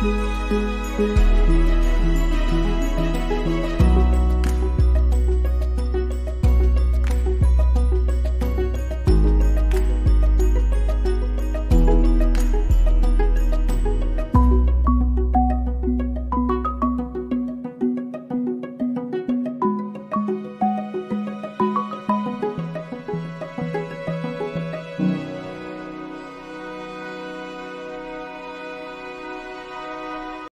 Música